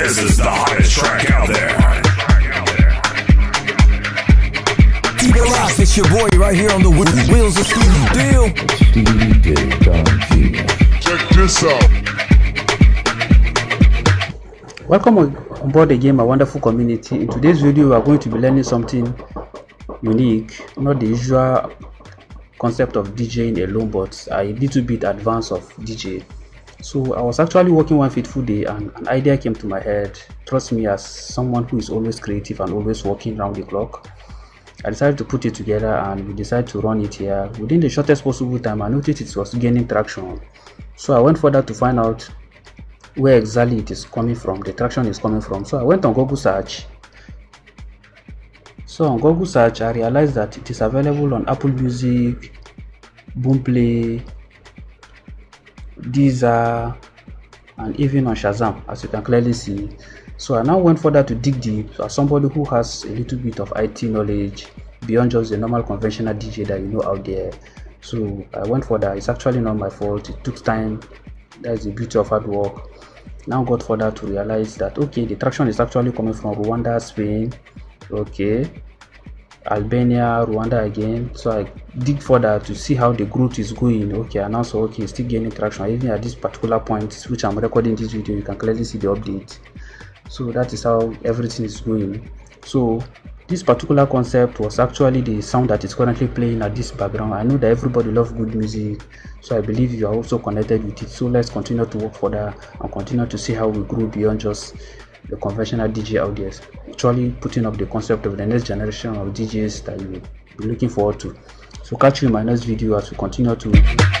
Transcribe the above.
This is the hottest track out there. Keep it locked, it's your boy right here on the wheels of steel. Check this out. Welcome on on board again, my wonderful community. In today's video, we are going to be learning something unique, not the usual concept of DJing alone, but a little bit advanced of DJ. So I was actually working one fateful day and an idea came to my head. Trust me, as someone who is always creative and always working around the clock, I decided to put it together and we decided to run it here. Within the shortest possible time, I noticed it was gaining traction. So I went further to find out where exactly it is coming from, the traction is coming from. So I went on Google search. So on Google search, I realized that it is available on Apple Music, Boomplay, Deezer, and even on Shazam, as you can clearly see. So I now went further to dig deep as somebody who has a little bit of IT knowledge beyond just the normal conventional DJ that you know out there. So I went further. It's actually not my fault. It took time. That's the beauty of hard work. Now got further to realize that okay, the traction is actually coming from Rwanda, Spain, okay, Albania, Rwanda again. So I dig further to see how the growth is going. Okay, and also okay, still gaining traction. Even at this particular point, which I'm recording this video, you can clearly see the update. So that is how everything is going. So this particular concept was actually the sound that is currently playing at this background. I know that everybody loves good music, so I believe you are also connected with it. So let's continue to work further and continue to see how we grow beyond just the conventional DJ audience. Actually putting up the concept of the next generation of DJs that you will be looking forward to. So catch you in my next video as we continue to